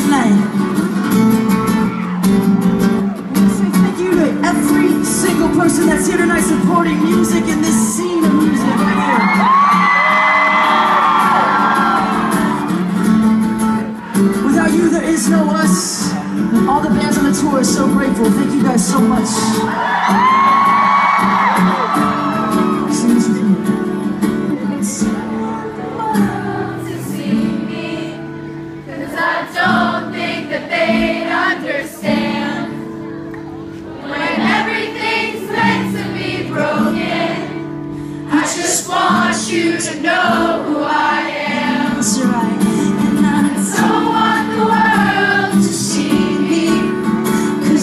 tonight. Say thank you to every single person that's here tonight supporting music in this scene of music right here. Without you, there is no us. All the bands on the tour are so grateful. Thank you guys so much. you to know who I am. That's right. And I don't want the world to see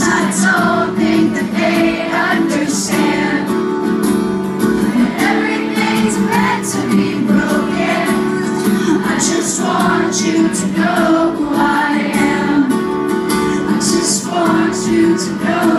I don't think that they understand. And everything's meant to be broken. I just want you to know who I am. I just want you to know.